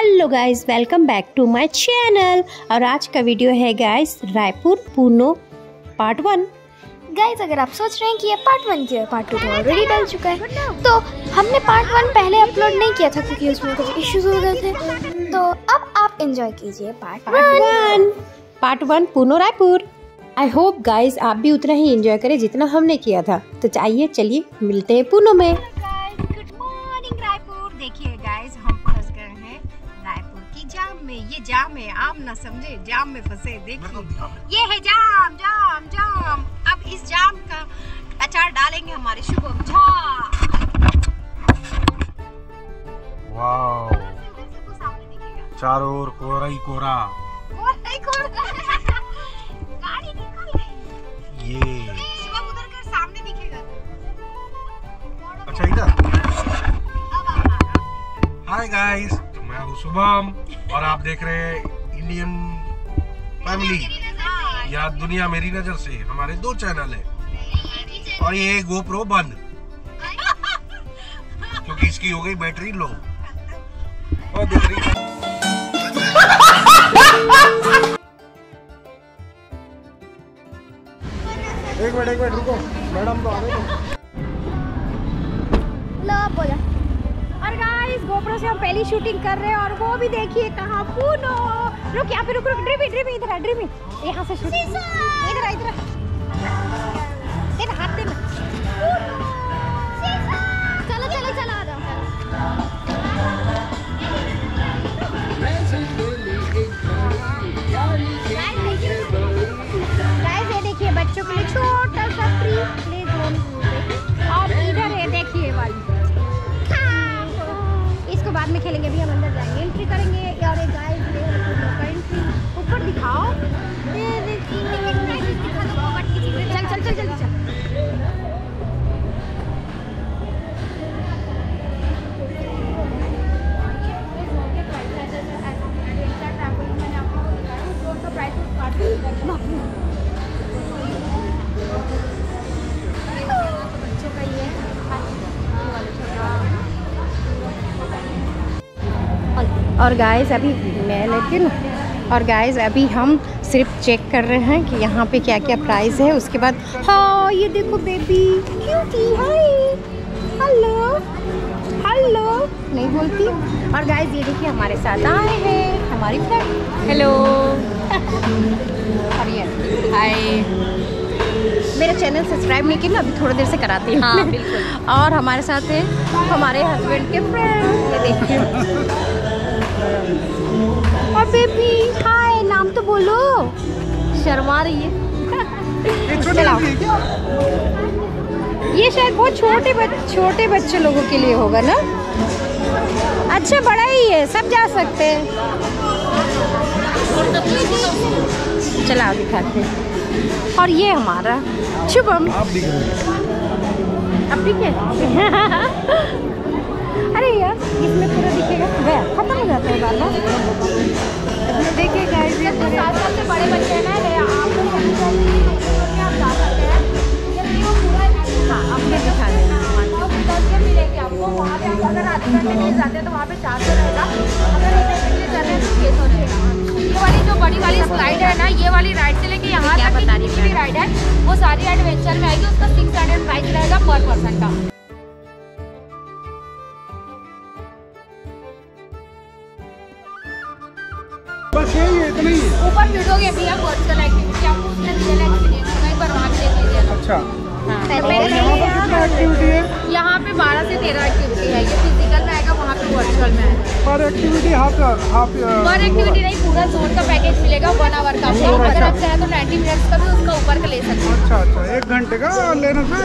Hello guys welcome back to my channel और आज का वीडियो है guys Raipur Puno part one guys अगर आप सोच रहे हैं कि ये पार्ट वन की है पार्ट टू तो ऑलरेडी डल चुका है। तो हमने पार्ट वन पहले अपलोड नहीं किया था क्योंकि उसमें कुछ इश्यूज़ हो गए थे। तो अब आप एंजॉय कीजिए part one part one Puno Raipur. I hope guys आप भी उतना ही इंजॉय करें जितना हमने किया था। तो चाहिए चलिए मिलते हैं पूनो में। Good morning Raipur. देखिए में ये जाम है आप ना समझे जाम में फंसे देखिए। ये है जाम जाम जाम। अब इस जाम का अचार डालेंगे हमारे शुभम झा। चारों ओर कोहरा ही कोहरा। और नहीं खोल गाड़ी ये। शुभम उधर कर सामने दिखेगा। अच्छा इधर। हाय गाइस हूँ। शुभम और आप देख रहे हैं इंडियन फैमिली या दुनिया मेरी नज़र से हमारे दो चैनल है। और ये गोप्रो बंद। क्योंकि इसकी हो गई बैटरी लो और देख रही एक मिनट एक मिनट रुको। मैडम तो आ गए लो बोला। गोप्रो से हम पहली शूटिंग कर रहे हैं और वो भी देखिए कहाँ पूनो रुक यहाँ पे रुक रुक ड्रिमी ड्रिमी इधर है ड्रीमी यहाँ से शूटिंग इधर इधर। इधर हाथ देना। खेलेंगे अभी हम अंदर जाएँगे एंट्री करेंगे और एक गाइस एंट्री ऊपर दिखाओ चल चल चल जल्दी चल और गाइस अभी मैं लेकिन और गाइस अभी हम सिर्फ़ चेक कर रहे हैं कि यहाँ पे क्या क्या प्राइस है। उसके बाद हाँ ये देखो baby cutie hi hello hello नहीं बोलती। और गाइस ये देखिए हमारे साथ आए हैं हमारी फ्रेंड हेलो और ये हाय मेरा चैनल सब्सक्राइब नहीं किया ना अभी थोड़ी देर से कराती हूँ। हाँ, बिल्कुल। और हमारे साथ है हमारे हस्बैंड के फ्रेंड ये देखिए। और बेबी हाय नाम तो बोलो। शर्मा रही है। चलाओ। ये शायद बहुत छोटे बच, छोटे बच्चे लोगों के लिए होगा ना? अच्छा बड़ा ही है सब जा सकते हैं। चलाओ दिखाते हैं। और ये हमारा शुभम। हैं। अब ठीक है अरे यार इसमें पूरा दिखेगा। खत्म हो जाता है बार बार देखिए गाइस ये पूरे सात साल से बड़े बच्चे हैं ना आप लोग आप जा सकते हैं। ये पूरा हाँ। दिखा देना दस आपको वहाँ पे आप अगर आधे घंटे लिए जाते हैं तो वहाँ पे चार सौ रहेगा। अगर जाते हैं तो छः सौ रहेगा। ये वाली जो बड़ी वाली स्लाइड है ना ये वाली राइड से लेके यहाँ तक की राइड है? वो सारी एडवेंचर में आएगी उसका सिक्स हंड्रेड प्राइस रहेगा पर पर्सन का। ऊपर वीडियो भी है वर्चुअल एक्टिविटी आपको उसमें रियल एक्सपीरियंस होगा एक बार वहाँ भी देख लीजिएगा अच्छा। पहले यहाँ है। पे 12 से 13 एक्टिविटी है ये फ़िज़िकल में आएगा वहाँ पे वर्चुअल में आएगा। पर एक्टिविटी हाफ़ हाफ़ पर एक्टिविटी नहीं पूरा जोन का पैकेज मिलेगा वन आवर का। अगर आप चाहें तो 90 मिनट्स का भी उसका ऊपर का ले सकते हैं। अच्छा अच्छा। एक घंटे का लेने से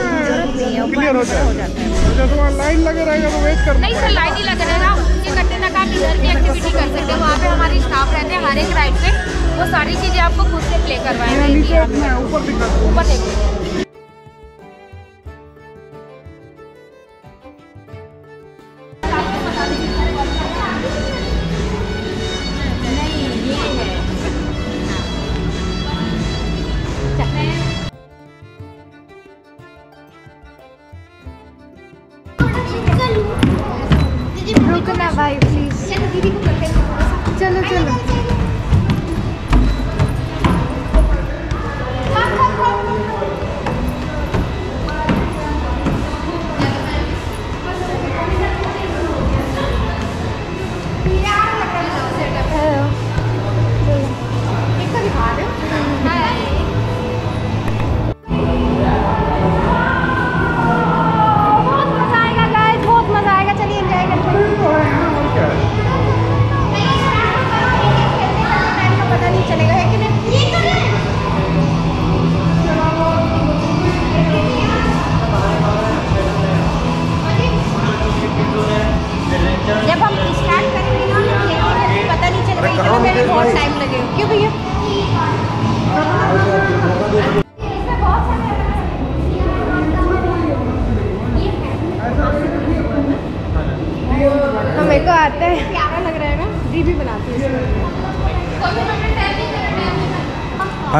क्लियर हो जाए अच्छा तो वहाँ लाइन लगे रहेगा तो वेट करना नहीं सर लाइन ही लगा रहेगा उसके घंटे तक आप इधर भी एक्टिविटी कर सकते हैं। वहाँ पे हमारे स्टाफ रहते हैं हर एक राइड पे। वो सारी चीज़ें आपको खुद से प्ले करवाएँगे। ऊपर दिखा।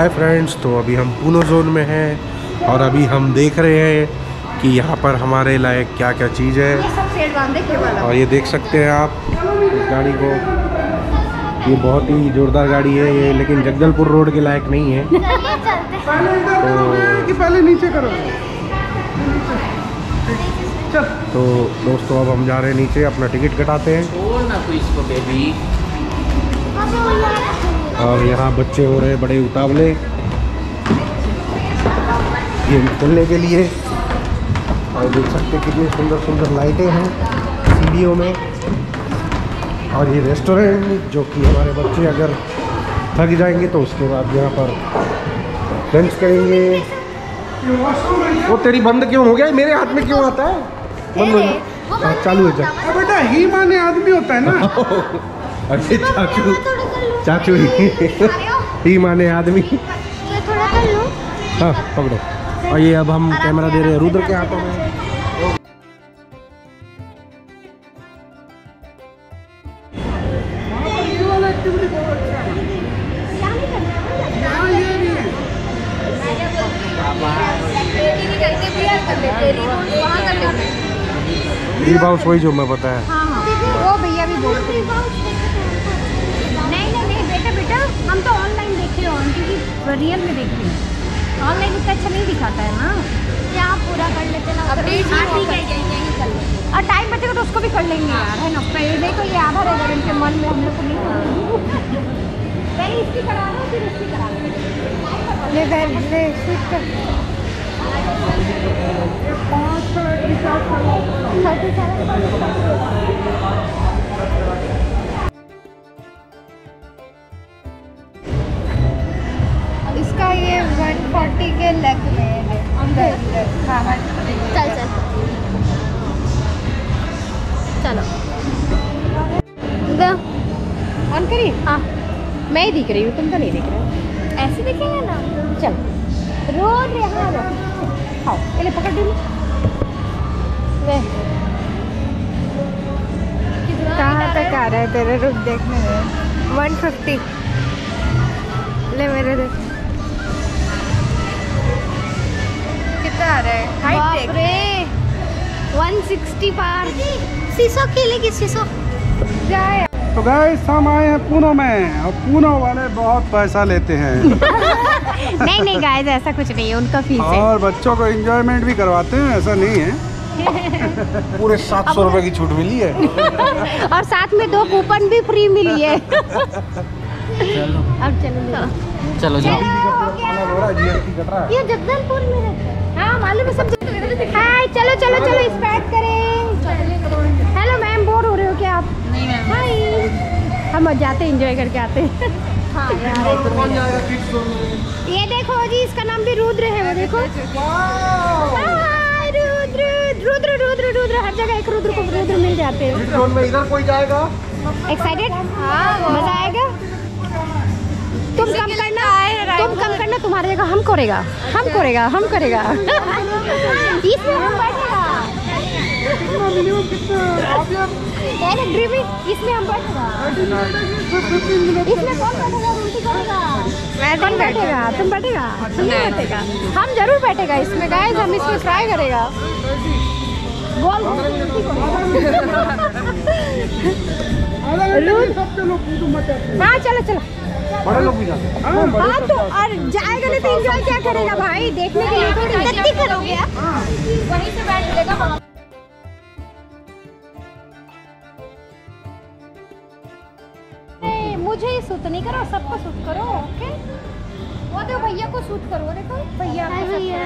हाय फ्रेंड्स तो अभी हम पूनो जोन में हैं और अभी हम देख रहे हैं कि यहाँ पर हमारे लायक क्या क्या चीज़ है। ये और ये देख सकते हैं आप इस गाड़ी को। ये बहुत ही जोरदार गाड़ी है ये लेकिन जगदलपुर रोड के लायक नहीं है। तो कि पहले नीचे करो। तो दोस्तों अब हम जा रहे हैं नीचे अपना टिकट कटाते हैं। छोड़ ना इसको बेबी और यहाँ बच्चे हो रहे हैं बड़े उतावले। ये निकलने के लिए। और देख सकते हैं कितनी सुंदर सुंदर लाइटें हैं सीढ़ियों में। और ये रेस्टोरेंट जो कि हमारे बच्चे अगर थक जाएँगे तो उसके बाद यहाँ पर लंच करेंगे। वो तेरी बंद क्यों हो गया? मेरे हाथ में क्यों आता है? बंद हो गया। हाँ, चालू है जा। अब बेटा ही माने आदमी होता है ना। अरे चाचू चाचू ही। माने आदमी। हाँ पकड़ो। और ये अब हम कैमरा दे रहे हैं रुद्र के हाथों में। ये वाला एक्टिविटी बहुत है हाँ, है बाउंस वही जो मैं बताया। हाँ हाँ। वो भैया भी बोलते हैं नहीं नहीं नहीं बेटा बेटा हम तो ऑनलाइन देखे हो क्योंकि रियल में देखते हैं। ऑनलाइन इतना अच्छा नहीं दिखाता है ना। यहाँ पूरा कर लेते ना अपडेट हाँ ठीक है यही कर और टाइम बचेगा तो उसको भी कर लेंगे यार है ना? पहले को ये आधा रहेगा इनके मन में हम लोग को नहीं पहले इसकी करा लो फिर उसकी करा लो। ले बहन ये 140 के लेग में है। हाँ हाँ। चल चल। चलो। ऑन करिए। हाँ। मैं ही दिख रही हूँ तुम तो नहीं दिख रहे ऐसे दिखेंगे ना? चल। रोज यहाँ आ जाओ आओ पहले पकड़ दी कहाँ तक आ रहा है तेरे रुक देखने में? वन फिफ्टी ले मेरे देख। कितना आ रहा है। हाइट देख। रे। 160 पार। शीशो खेलेगी शीशो जाए। तो गए हम आए हैं पूनो में और पूनो वाले बहुत पैसा लेते हैं। नहीं नहीं गाइस ऐसा कुछ नहीं है उनका फ़ीस है। और बच्चों को एंजॉयमेंट भी करवाते हैं ऐसा नहीं है। पूरे सात सौ रुपए की छूट मिली है। और साथ में दो कूपन भी फ्री मिली है। चलो। अब चलो। चलो रहा है ये जगदलपुर में रहता है। हाँ मालूम है सब हाय चलो चलो चलो स्टार्ट करें। हेलो मैम बोर हो रहे हो क्या आप? नहीं मैम हाय हम जाते एंजॉय करके आते। हैं हाँ ये देखो जी इसका नाम भी रुद्र है वो देखो। हाय रुद्र रुद्र रुद्र रुद्र हर जगह एक रुद्र को रुद्र मिल जाते हैं। इधर कोई जाएगा? एक्साइटेड मज़ा आएगा? तुम कम करना तुम कम करना तुम्हारी जगह हम करेगा हम करेगा हम करेगा। इसमें हम बैठेगा। इसमें हम बैठेगा। इसमें कौन बैठेगा? कौन बैठेगा? तुम बैठेगा? तुम नहीं बैठेगा। हम ज़रूर बैठेगा इसमें। गाइस हम इसमें ट्राई करेगा। गोल हाँ चलो चलो। बड़े लोग भी जाते हैं। हाँ तो और जाएगा नहीं तो एंजॉय क्या करेगा भाई? देखने के लिए थोड़ी गलती करोगे वहीं से बैठ लेगा मुझे ही सूट नहीं करो सबको सूट करो ओके वो देखो भैया को सूट करो देखो भैया भैया।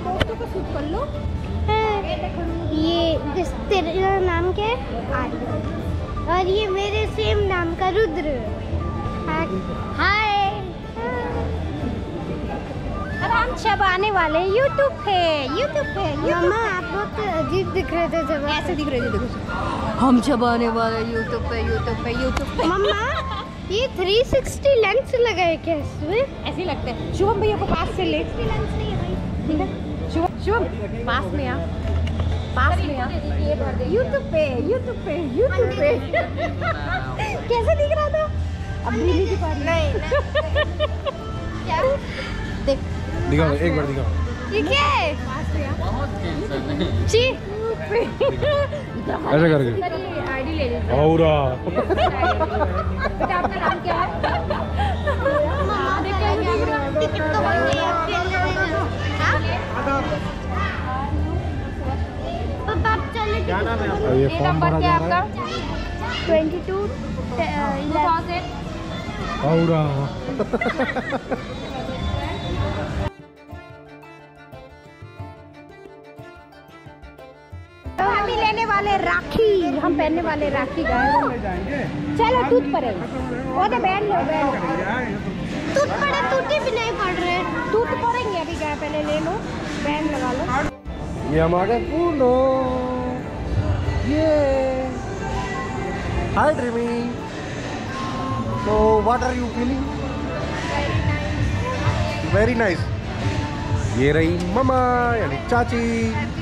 अपने दोस्तों को सूट कर लो ये जिस तेरा नाम क्या है? आर्य। और ये मेरे सेम नाम का रुद्र। हाय अब हम सब आने वाले यूट्यूब पे यूट्यूब पे। मम्मा आप बहुत अजीब दिख रहे थे जब ऐसे दिख रहे थे देखो। हम सब आने वाले यूट्यूब पे यूट्यूब पे यूट्यूब पे। मम्मा ये 360 लेंस लगा है क्या इसमें? ऐसे ही लगते हैं। शुभम भैया को पास से ले। ठीक है। शुभम शुभम पास में आ। पास में आ। यूट्यूब पे यूट्यूब पे यूट्यूब पे। कैसे दिख रहा था? अब दिल्ली की पारी नहीं क्या? देख। दिखाओ एक बार दिखाओ। ये क्या है? पास में आ। बहुत टेंशन जी ऐसे करके। आईडी ले लीजिए और आपका नाम क्या है? क्या नाम है आपका? ये फॉर्म भरा जा रहा है? 22 और हम वाले राखी हम पहनने वाले राखी गाय चलो दूध पर वो तो बैन लो टूट पड़े टूटे भी नहीं पड़ रहे। दूध पड़ेंगे अभी गाय पहले ले लो बैन लगा लो। ये हम आ गए। पूनो ये हाय ड्रीमी तो what are you feeling very nice ये रही ममा, यानी चाची,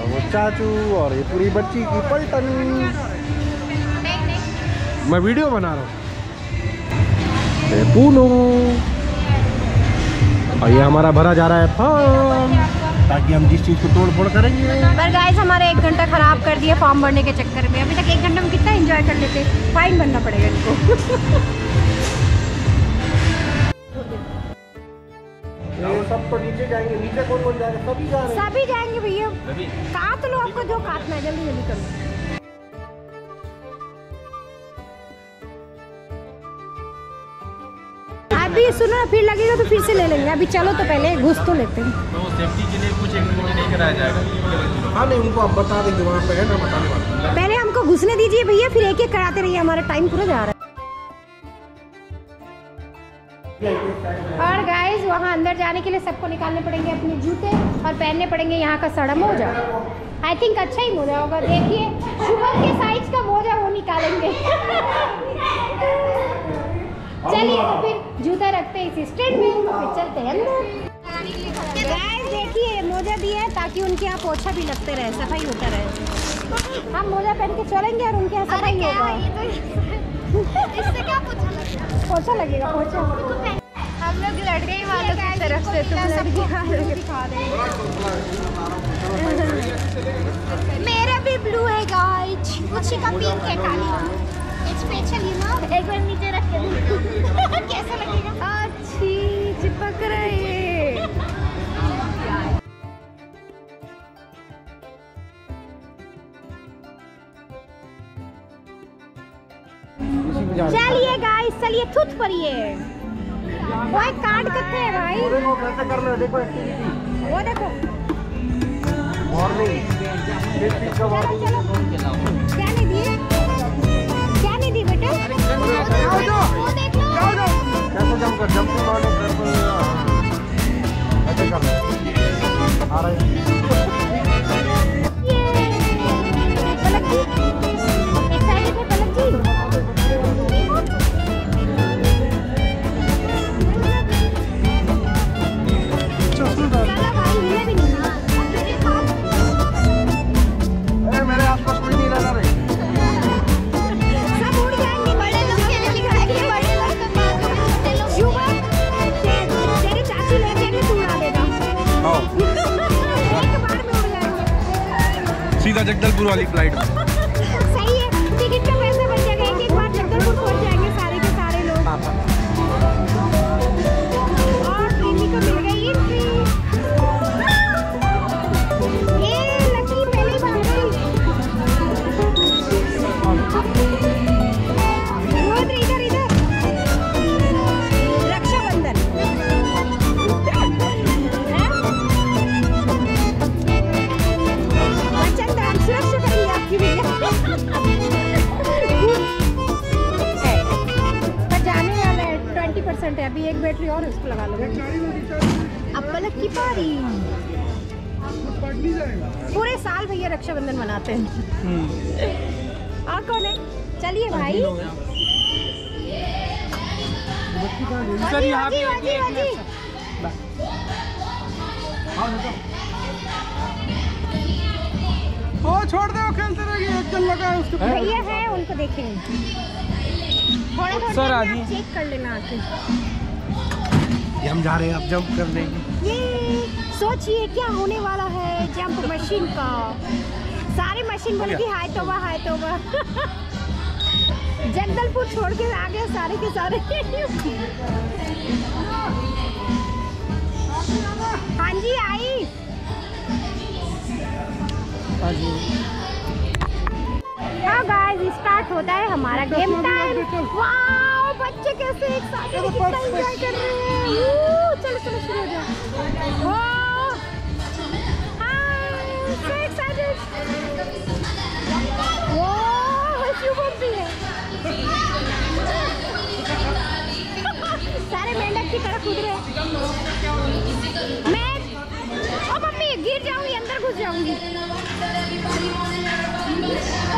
और वो चाचू, और ये पूरी बच्ची की पलटन। मैं वीडियो बना रहा हूँ। पूनो। और ये हमारा भरा जा रहा है फॉर्म ताकि हम जिस चीज़ को तोड़ फोड़ करेंगे। पर गाइस हमारे एक घंटा खराब कर दिया फॉर्म भरने के चक्कर में। अभी तक एक घंटा हम कितना एंजॉय कर लेते फाइन बनना पड़ेगा इनको। ये सब तो नीचे जाएँगे नीचे कौन कौन जाएगा सभी जाएँगे सभी जाएँगे भैया। काट लो आपको जो काटना है जल्दी जल्दी करो। अभी सुनो ना फिर लगेगा तो फिर से ले लेंगे। अभी चलो तो पहले घुस तो लेते हैं। तो सेफ्टी के लिए कुछ एक्टिविटी नहीं कराया जाएगा। हाँ नहीं उनको आप बता देंगे वहाँ पे है ना बताने वाला। पहले हमको घुसने दीजिए भैया फिर एक एक कराते रहिए हमारा टाइम पूरा जा रहा है। और गाइस वहाँ अंदर जाने के लिए सबको निकालने पड़ेंगे अपने जूते और पहनने पड़ेंगे यहाँ का सड़ा मोजा। आई थिंक अच्छा ही मोजा होगा। देखिए शुभम के साइज़ का मोजा वो निकालेंगे। चलिए तो फिर जूता रखते हैं इस स्टैंड में फिर चलते हैं अंदर। गाइस देखिए मोजा दिए हैं ताकि उनके यहाँ पोछा भी लगते रहे सफ़ाई होता रहे। हम मोजा पहन के चलेंगे और उनके यहाँ सफ़ाई होगा। इससे क्या पूछा पोछा लगेगा पोछा। हम लोग लड़के वालों की तरफ़ से तुम लड़की वालों की मेरा भी ब्लू है गाइस उसी का पिंक है काली स्पेशल यू नो एक बार नीचे रख के कैसा लगेगा? अच्छी चिपक रही है। इसी में जा रहे चलिए गाइस चलिए थुथ वो एक कार्ड कितने है भाई। देखो कैसे करना है? देखो एक्टिविटी वो देखो। मॉर्निंग चलो चलो। कर जंपिंग मारो कर अच्छा कर आ रहा हैं। वाली फ़्लाइट भैया रक्षाबंधन मनाते हैं। और कौन है? चलिए भाई। सर यहाँ। ओ छोड़ दे वो खेलते रहेंगे एक जन लगा है उसके भैया है उनको देखेंगे। थोड़ा थोड़ा चेक कर लेना आके। हम जा रहे हैं अब जंप करने ये सोचिए क्या होने वाला है जंप मशीन का। सारी मशीन बोलेगी हाय तोबा हाय तोबा जगदलपुर छोड़ के आ गए सारे के सारे। हाँ जी आई। हाँ गाइस स्टार्ट होता है हमारा गेम टाइम वाओ बच्चे कैसे एक साथ एंजॉय कर रहे हैं। चलो चलो शुरू हो जाओ। सारे मेंढक की तरह कूद रहे मैं ओ मम्मी गिर जाऊँगी अंदर घुस जाऊँगी।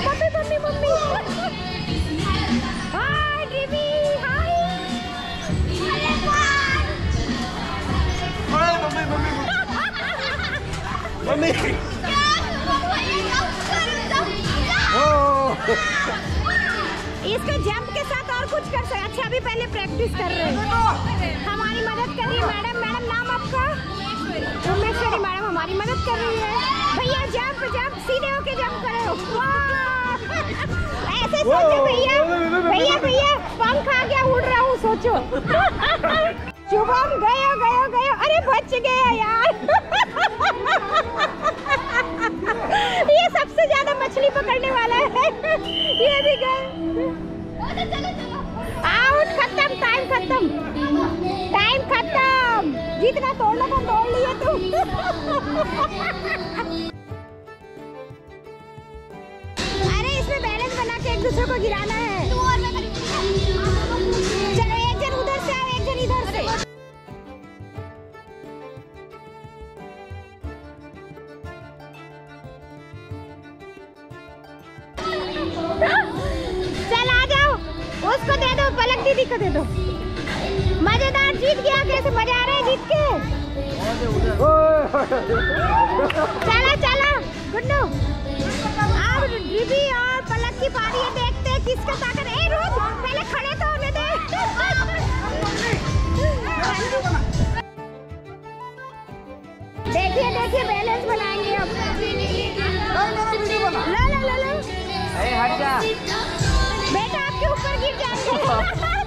Mummy mummy mummy. Hi dreamy hi. Mummy ओ इसको जंप के साथ और कुछ कर सकते अच्छा अभी पहले प्रैक्टिस कर रहे हैं। हमारी मदद कर रही है मैडम। मैडम नाम आपका? उमेश्वरी मैडम हमारी मदद कर रही है। भैया जंप जंप सीधे होके जंप करो। ऐसे सोचो भैया। भैया भैया पंख आ गया उड़ रहा हूँ सोचो। शुभम गयो गयो गयो। अरे बच गया यार। देखते ताकत ए, रुक। पहले खड़े तो होने दे। देखिए देखिए बैलेंस बनाएँगे अब। ला ला ला ला। बेटा आपके ऊपर गिर जाएँगे।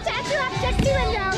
चाचू आप चट्टी बन जाओगे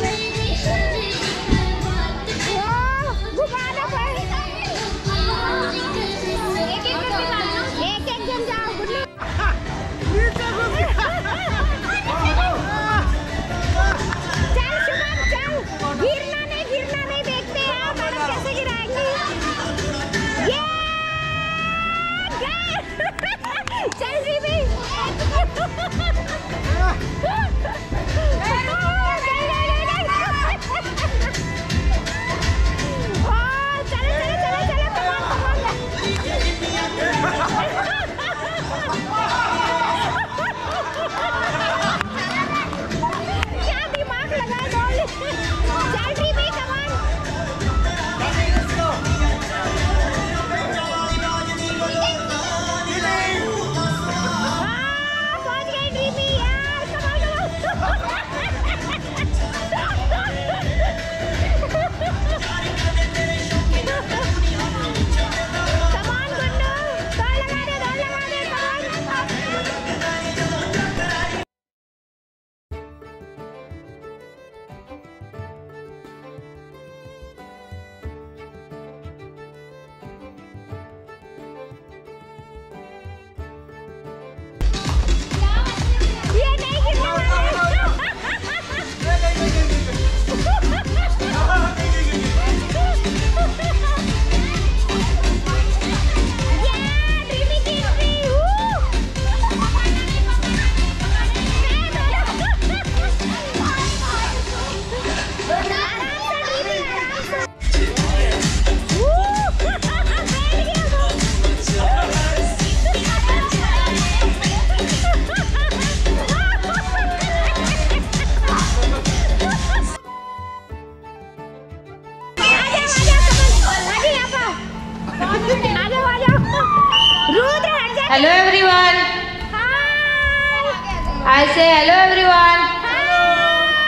Hello everyone.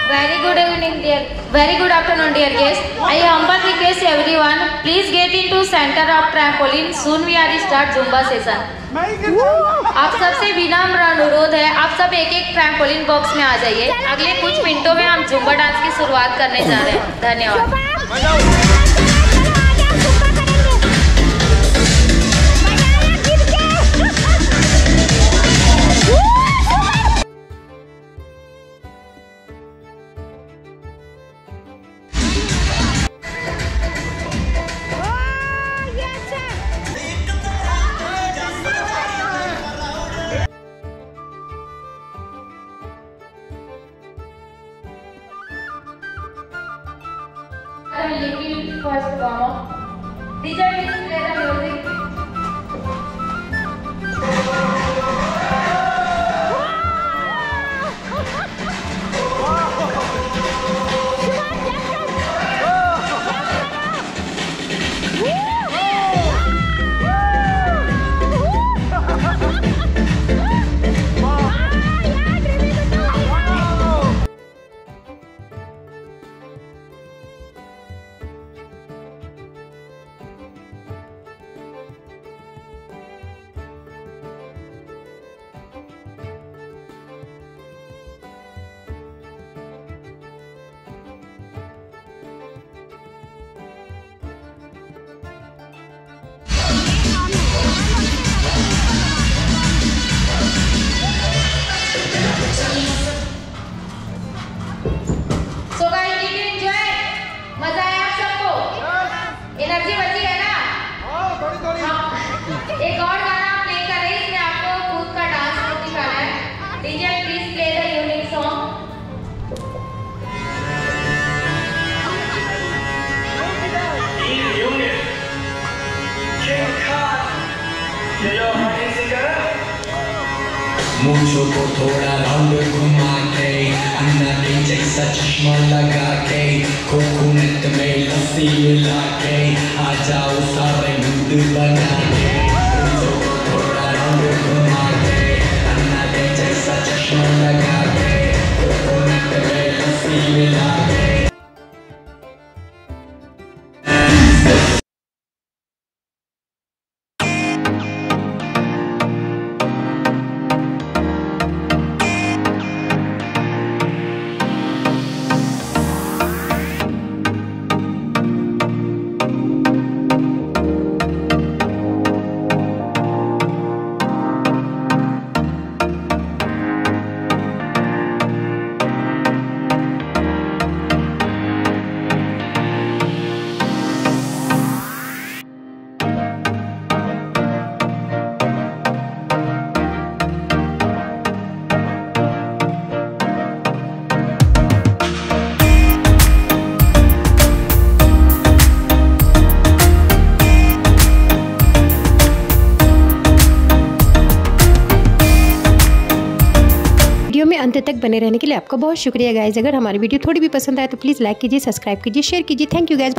Very good evening dear. Very good afternoon dear guests. I humble request everyone please get into center of trampoline. Soon we are start Zumba session. आप सबसे विनम्र अनुरोध है आप सब एक एक ट्रैम्पोलिन बॉक्स में आ जाइए अगले कुछ मिनटों में हम जुम्बा डांस की शुरुआत करने जा रहे हैं धन्यवाद मुझको को थोड़ा राउंड घुमा के अन्ना जैसा चश्मा लगा के कोकोनट में लस्सी मिला के आ जाओ सारे मूड बना के मुझको को थोड़ा राउंड घुमा के अन्ना के चश्मा लगा के कोकोनट में लस्सी मिला के तक बने रहने के लिए आपका बहुत शुक्रिया गाइज़ अगर हमारी वीडियो थोड़ी भी पसंद आए तो प्लीज़ लाइक कीजिए सब्सक्राइब कीजिए शेयर कीजिए। Thank you guys